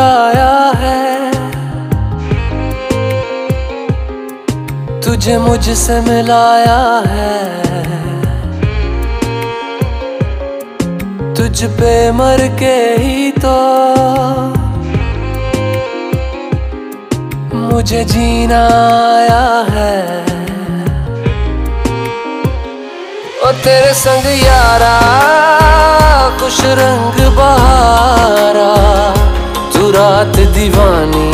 बताया है। तुझे मुझसे मिलाया है। तुझ पे मर के ही तो मुझे जीना आया है। और तेरे संग यारा, खुश रंग बहारा। रात दीवानी,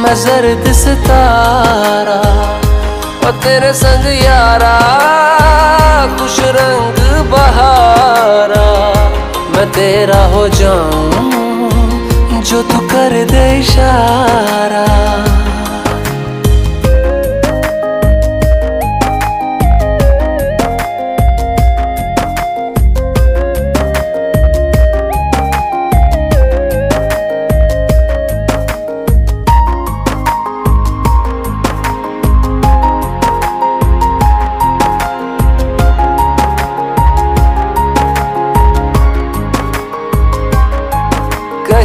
मैं जर्द सितारा, और तेरे संग यारा, कुछ रंग बहारा, मैं तेरा हो जाऊँ, जो तू कर दे इशारा।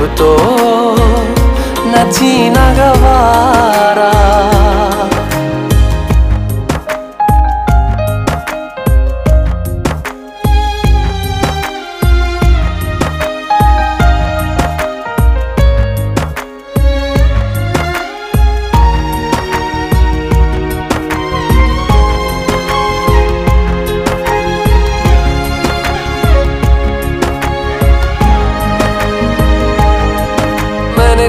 చూపుతో నచ్చిన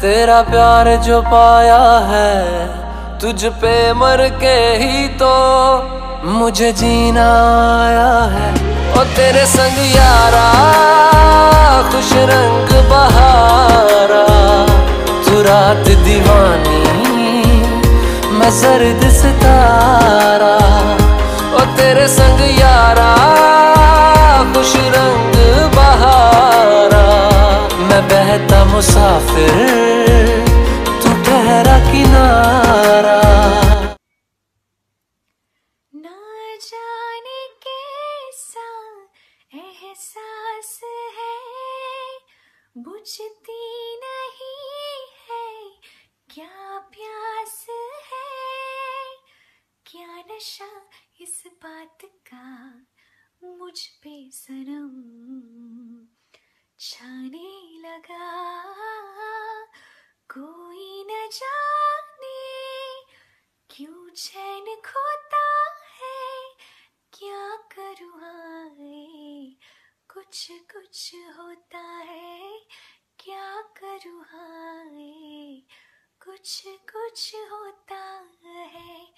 तेरा प्यार जो पाया है, तुझ पे मर के ही तो मुझे जीना आया है। ओ तेरे संग यारा, खुश रंग बहारा, तू रात दीवानी, मैं जर्द सितारा। ओ तेरे संग यारा, खुश रंग बहारा, मैं बहता मुसाफिर। ना जाने कैसा एहसास है? बुझती नहीं है। क्या प्यास है? क्या नशा इस बात का? मुझ पे सनम छाने लगा। कोई न जाने क्यों चैन खोता कुछ होता है क्या करूँ हाय? कुछ कुछ होता है